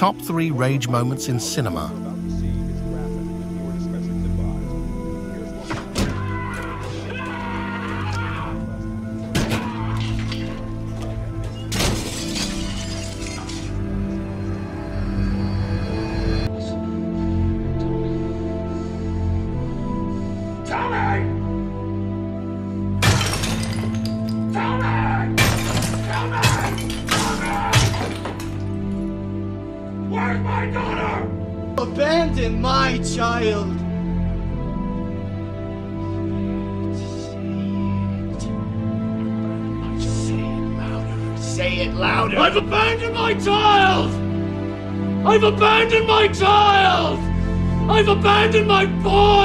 Top three rage moments in cinema. Where's my daughter? Abandon my child. Just say it louder. Say it louder. I've abandoned my child! I've abandoned my child! I've abandoned my boy!